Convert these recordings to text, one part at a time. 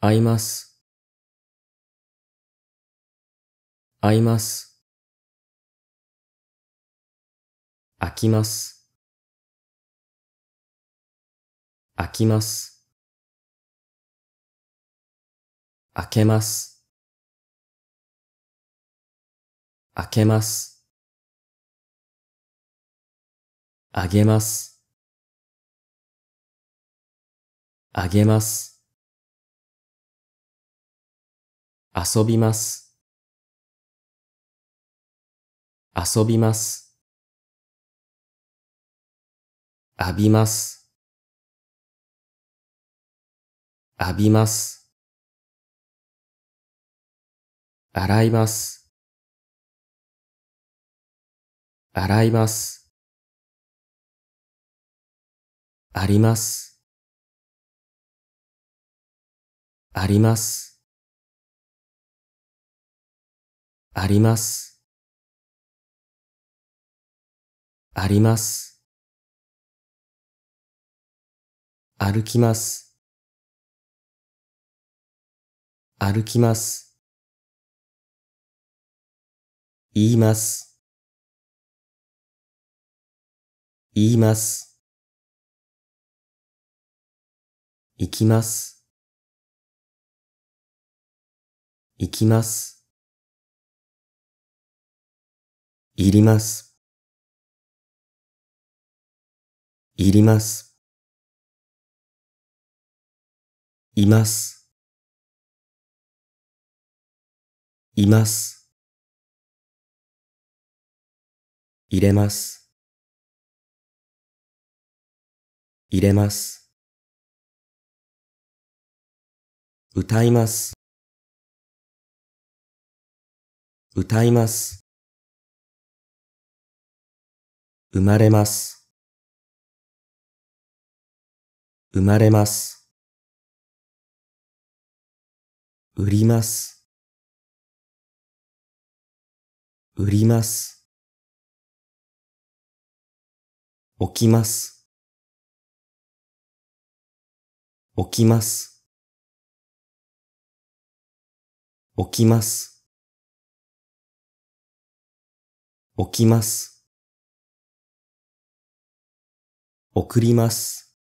会います。会います。飽きます。飽きます。開けます。開けます。あげます。あげます。遊びます。遊びます。浴びます。浴びます。洗います。洗います。あります。あります。あります。あります。歩きます。歩きます。言います。言います。行きます。行きます。いります。いります。います。います。入れます。入れます。歌います。歌います。生まれます。生まれます。売ります。売ります。起きます。起きます。起きます。起きます。送ります。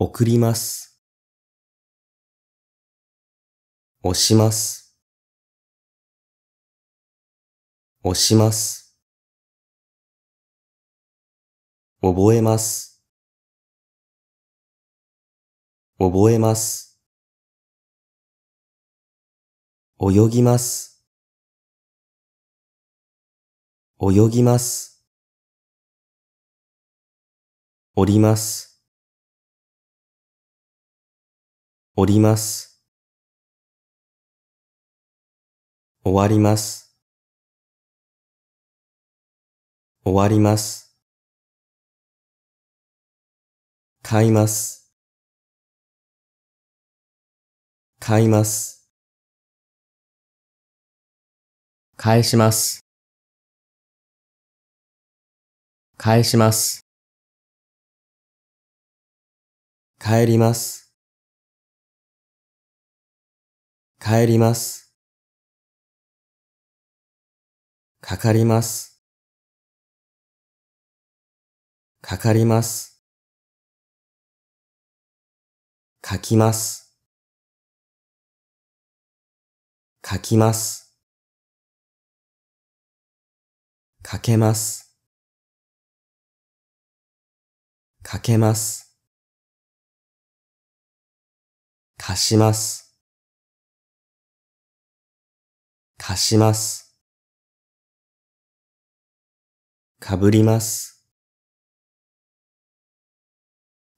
送ります。押します。押します。覚えます。覚えます。泳ぎます。泳ぎます。降ります。降ります。終わります。終わります。買います。買います。返します。返します。帰ります。帰ります。かかります。かかります。書きます。書きます。かけます。かけます。貸します。貸します。かぶります。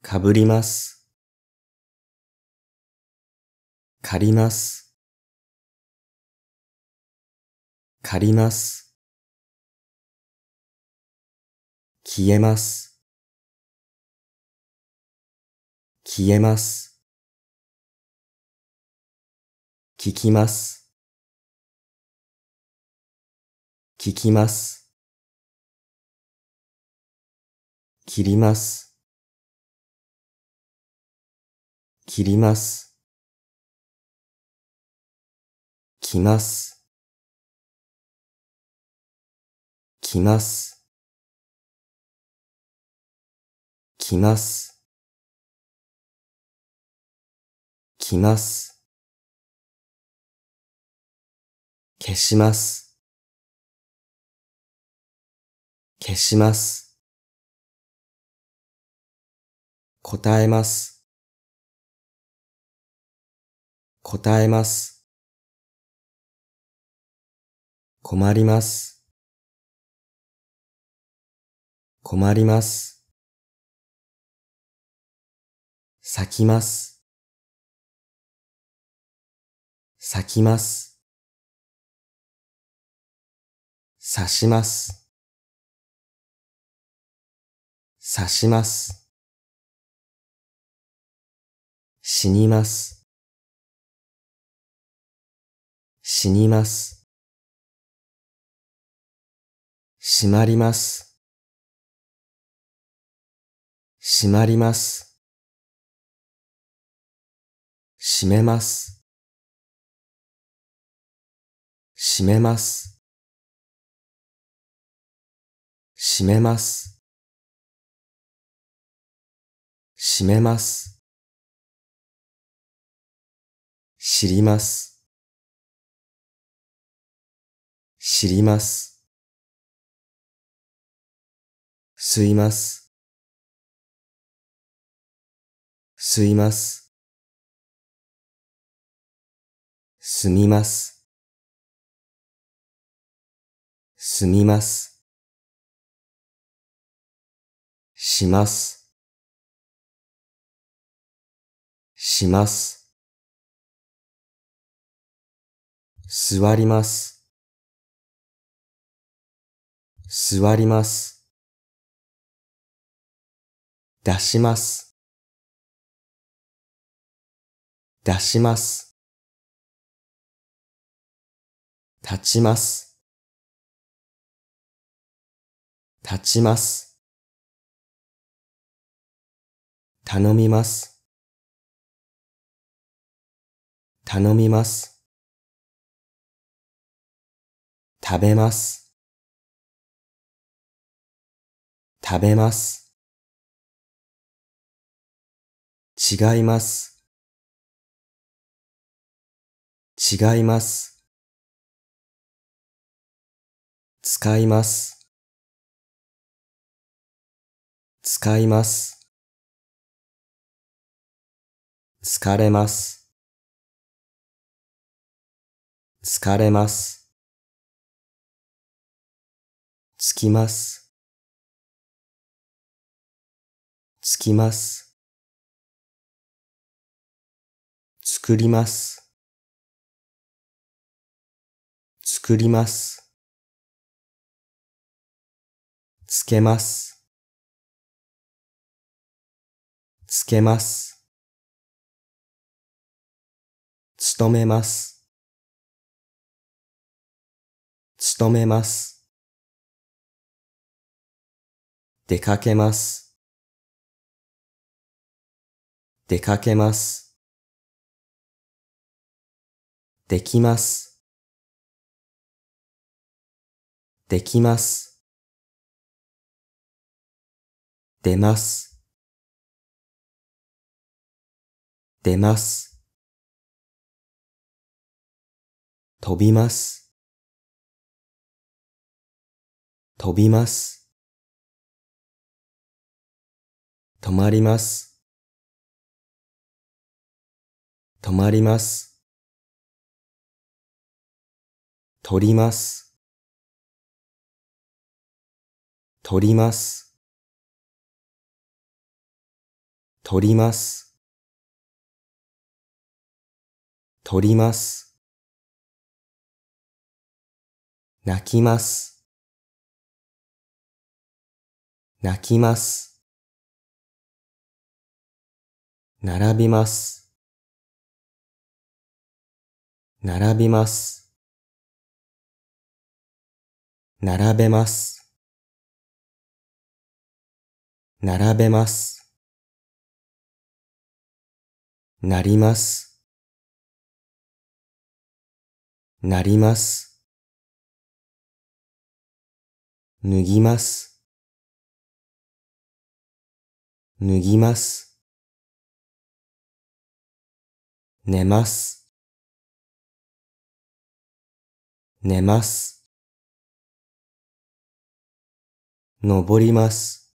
かぶります。借ります。借ります。消えます。消えます。聞きます。聞きます。切ります。切ります。来ます。来ます。来ます。来ます。消します。消します。答えます。答えます。困ります。困ります。咲きます。咲きます。刺します。刺します。死にます。死にます。閉まります。閉まります。閉めます。閉めます。閉めます。閉めます。知ります。知ります。吸います。吸います。すみます。すみます。します。します。座ります。座ります。出します。出します。立ちます。立ちます。頼みます。頼みます。食べます。食べます。違います。違います。使います。使います。疲れます。疲れます。つきます。つきます。作ります。作ります。つけます。つけます。勤めます。勤めます。出かけます。出かけます。できます。できます。出ます。出ます。飛びます。飛びます。止まります。止まります。取ります。取ります。取ります。取ります。泣きます。泣きます。並びます。並びます。並べます。並べます。なります。なります。脱ぎます。脱ぎます。寝ます。寝ます。登ります。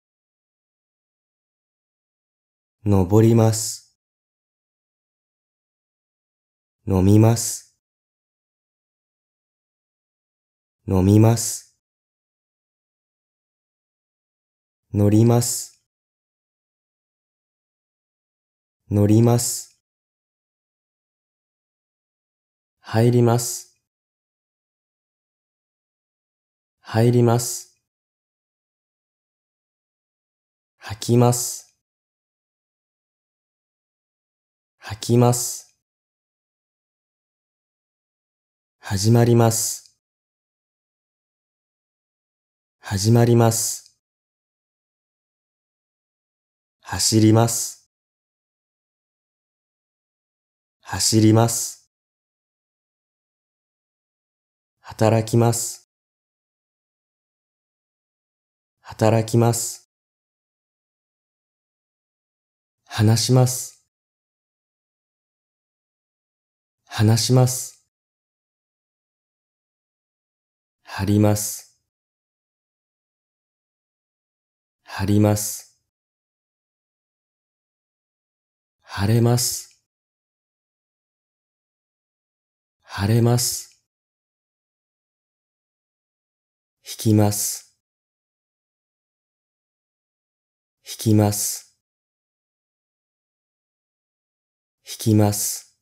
登ります。飲みます。飲みます。乗ります。乗ります。入ります。入ります。吐きます。吐きます。始まります。始まります。走ります。走ります。働きます。働きます。話します。話します。張ります。張ります。晴れます。晴れます。引きます。引きます。引きます。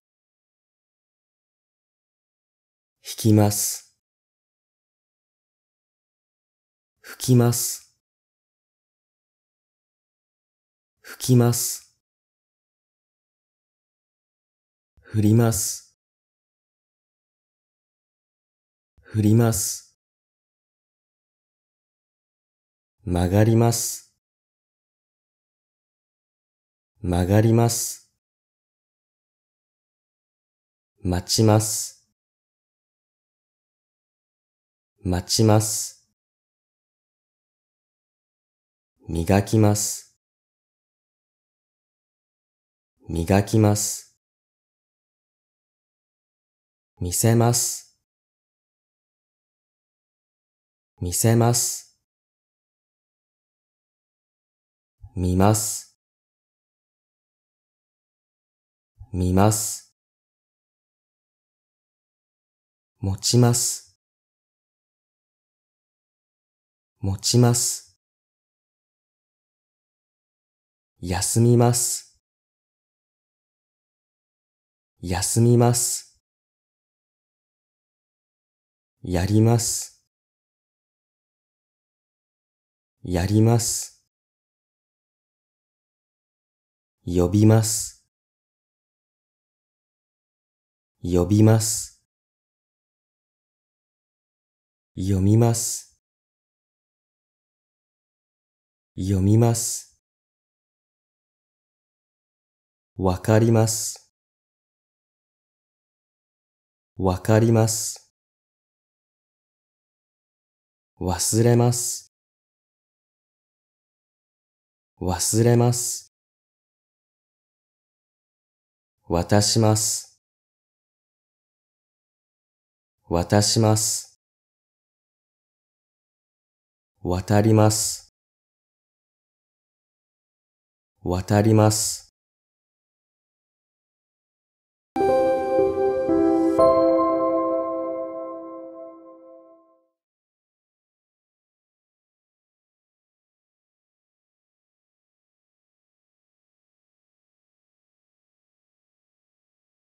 引きます。吹きます。吹きます。振ります。振ります。曲がります。曲がります。待ちます。待ちます。磨きます。磨きます。見せます。見せます。見ます。見ます。持ちます。持ちます。休みます。休みます。やります。やります。呼びます。呼びます。読みます。読みます。わかります。わかります。忘れます。忘れます。渡します。渡します。渡ります。渡ります。